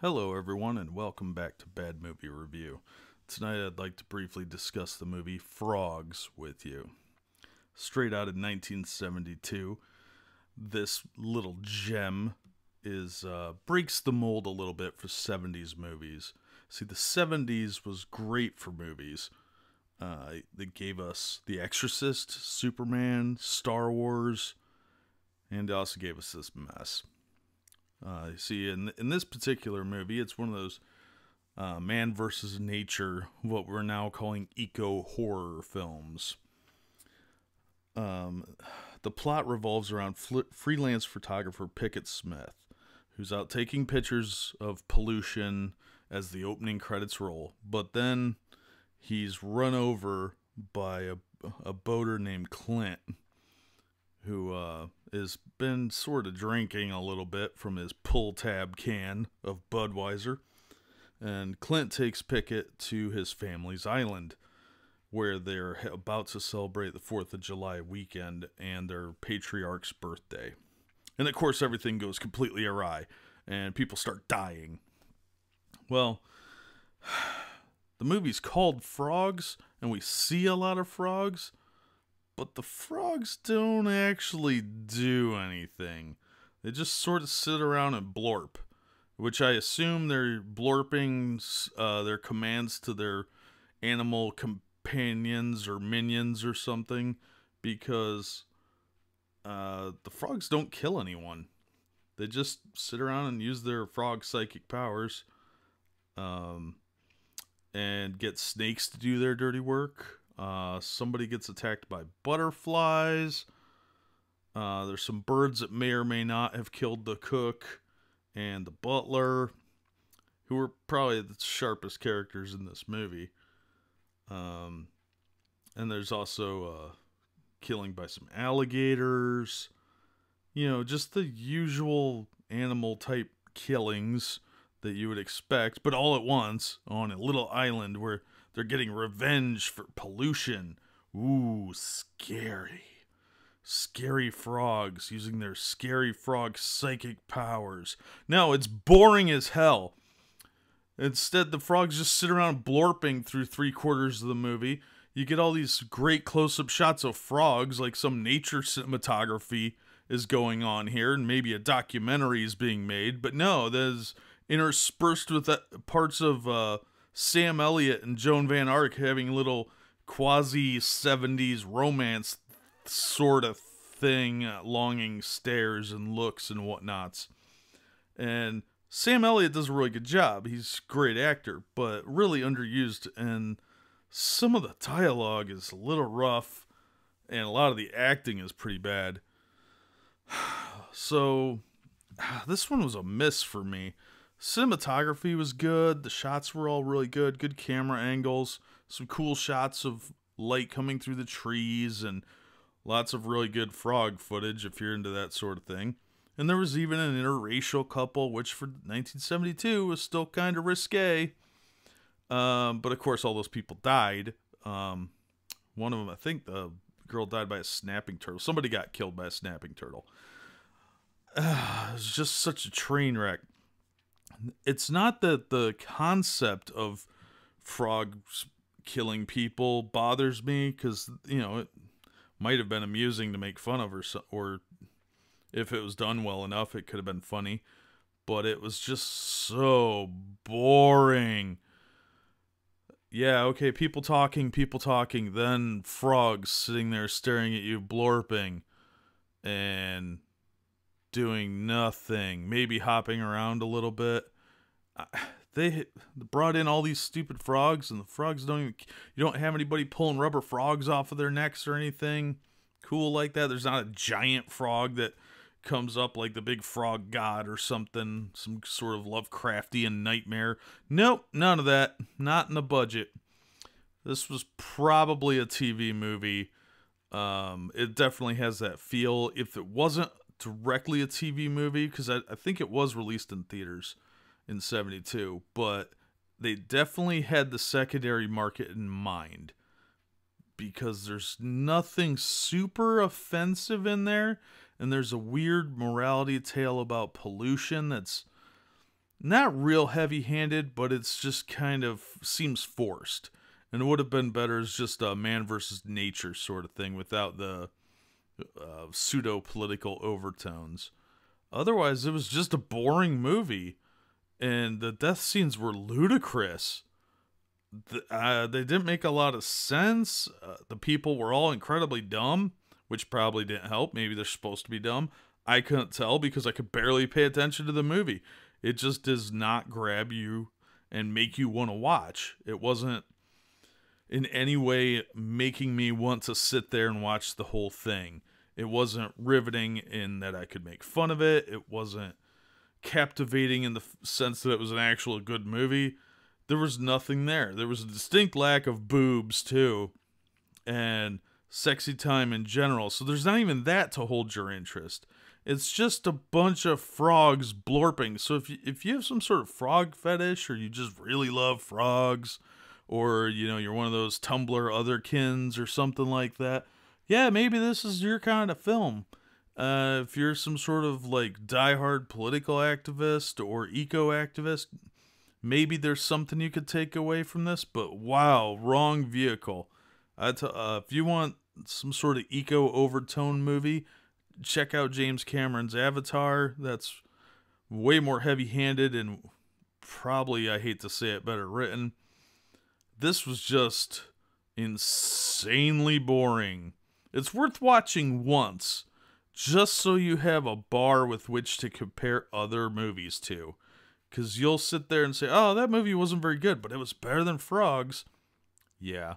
Hello, everyone, and welcome back to Bad Movie Review. Tonight, I'd like to briefly discuss the movie Frogs with you. Straight out of 1972, this little gem is uh, breaks the mold a little bit for 70s movies. See, the 70s was great for movies. Uh, they gave us The Exorcist, Superman, Star Wars, and they also gave us this mess. Uh, see, in in this particular movie, it's one of those uh, man versus nature, what we're now calling eco horror films. Um, the plot revolves around fl- freelance photographer Pickett Smith, who's out taking pictures of pollution as the opening credits roll, but then he's run over by a, a boater named Clint, who uh, has been sort of drinking a little bit from his pull tab can of Budweiser. And Clint takes Pickett to his family's island, where they're about to celebrate the 4th of July weekend and their patriarch's birthday. And of course, everything goes completely awry, and people start dying. Well, the movie's called Frogs, and we see a lot of frogs, but the frogs don't actually do anything. They just sort of sit around and blorp, which I assume they're blorping uh, their commands to their animal companions or minions or something, because uh, the frogs don't kill anyone. They just sit around and use their frog psychic powers, um, and get snakes to do their dirty work uh, somebody gets attacked by butterflies. Uh, there's some birds that may or may not have killed the cook and the butler, who were probably the sharpest characters in this movie. Um, and there's also uh, killing by some alligators. You know, just the usual animal type killings that you would expect, but all at once on a little island where they're getting revenge for pollution. Ooh, scary. Scary frogs using their scary frog psychic powers. No, it's boring as hell. Instead, the frogs just sit around blorping through three quarters of the movie. You get all these great close up shots of frogs, like some nature cinematography is going on here, and maybe a documentary is being made. But no, there's interspersed with parts of uh, Sam Elliott and Joan Van Ark having a little quasi 70s romance sort of thing, uh, longing stares and looks and whatnots. And Sam Elliott does a really good job. He's a great actor, but really underused. And some of the dialogue is a little rough, and a lot of the acting is pretty bad. So, this one was a miss for me cinematography was good. The shots were all really good. Good camera angles. Some cool shots of light coming through the trees and lots of really good frog footage if you're into that sort of thing. And there was even an interracial couple, which for 1972 was still kind of risque. Um, but of course, all those people died. Um, one of them, I think the girl died by a snapping turtle. Somebody got killed by a snapping turtle. Uh, it was just such a train wreck it's not that the concept of frogs killing people bothers me because you know it might have been amusing to make fun of or so, or if it was done well enough it could have been funny but it was just so boring yeah okay people talking people talking then frogs sitting there staring at you blorping and doing nothing, maybe hopping around a little bit. They brought in all these stupid frogs, and the frogs don't even. You don't have anybody pulling rubber frogs off of their necks or anything cool like that. There's not a giant frog that comes up like the big frog god or something, some sort of Lovecraftian nightmare. Nope, none of that. Not in the budget. This was probably a TV movie. Um, it definitely has that feel. If it wasn't directly a TV movie because I, I think it was released in theaters in 72, but they definitely had the secondary market in mind because there's nothing super offensive in there and there's a weird morality tale about pollution that's not real heavy handed, but it's just kind of seems forced. And it would have been better as just a man versus nature sort of thing without the uh, pseudo political overtones. Otherwise, it was just a boring movie, and the death scenes were ludicrous. The, uh, they didn't make a lot of sense. Uh, the people were all incredibly dumb, which probably didn't help. Maybe they're supposed to be dumb. I couldn't tell because I could barely pay attention to the movie. It just does not grab you and make you want to watch. It wasn't in any way making me want to sit there and watch the whole thing. It wasn't riveting in that I could make fun of it. It wasn't captivating in the sense that it was an actual good movie. There was nothing there. There was a distinct lack of boobs too, and sexy time in general. So there's not even that to hold your interest. It's just a bunch of frogs blorping. So if you, if you have some sort of frog fetish or you just really love frogs or you know you're one of those Tumblr otherkins or something like that, yeah, maybe this is your kind of film. Uh, if you're some sort of like diehard political activist or eco activist, maybe there's something you could take away from this. But wow, wrong vehicle. I t- uh, if you want some sort of eco overtone movie, check out James Cameron's Avatar. That's way more heavy handed and probably, I hate to say it, better written. This was just insanely boring. It's worth watching once, just so you have a bar with which to compare other movies to. Because you'll sit there and say, oh, that movie wasn't very good, but it was better than Frogs. Yeah.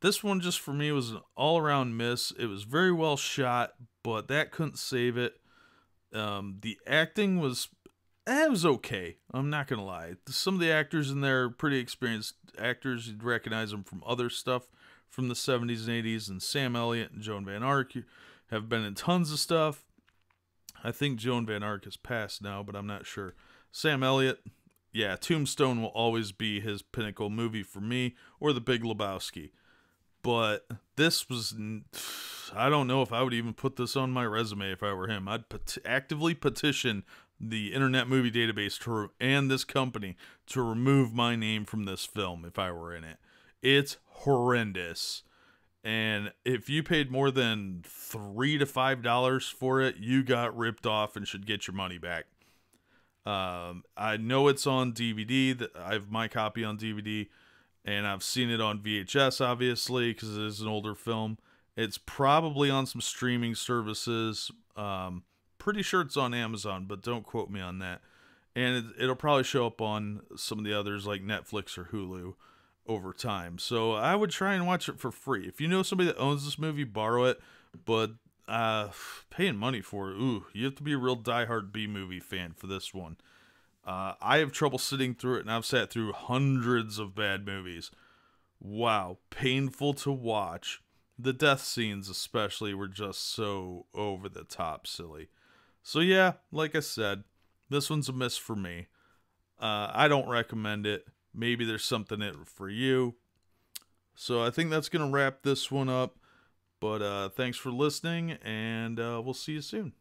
This one, just for me, was an all around miss. It was very well shot, but that couldn't save it. Um, the acting was eh, it was okay. I'm not gonna lie. Some of the actors in there are pretty experienced actors. You'd recognize them from other stuff from the 70s and 80s. And Sam Elliott and Joan Van Ark have been in tons of stuff. I think Joan Van Ark has passed now, but I'm not sure. Sam Elliott, yeah, Tombstone will always be his pinnacle movie for me, or The Big Lebowski but this was I don't know if I would even put this on my resume if I were him. I'd pet- actively petition the Internet Movie Database to and this company to remove my name from this film if I were in it. It's horrendous. And if you paid more than three to five dollars for it, you got ripped off and should get your money back. Um, I know it's on DVD. I have my copy on DVD and I've seen it on VHS, obviously, because it is an older film. It's probably on some streaming services. Um, pretty sure it's on Amazon, but don't quote me on that. And it, will probably show up on some of the others like Netflix or Hulu over time. So I would try and watch it for free. If you know somebody that owns this movie, borrow it. But uh, paying money for it, ooh, you have to be a real diehard B movie fan for this one. Uh, I have trouble sitting through it, and I've sat through hundreds of bad movies. Wow, painful to watch. The death scenes, especially, were just so over the top silly. So, yeah, like I said, this one's a miss for me. Uh, I don't recommend it. Maybe there's something in it for you. So, I think that's going to wrap this one up. But uh, thanks for listening, and uh, we'll see you soon.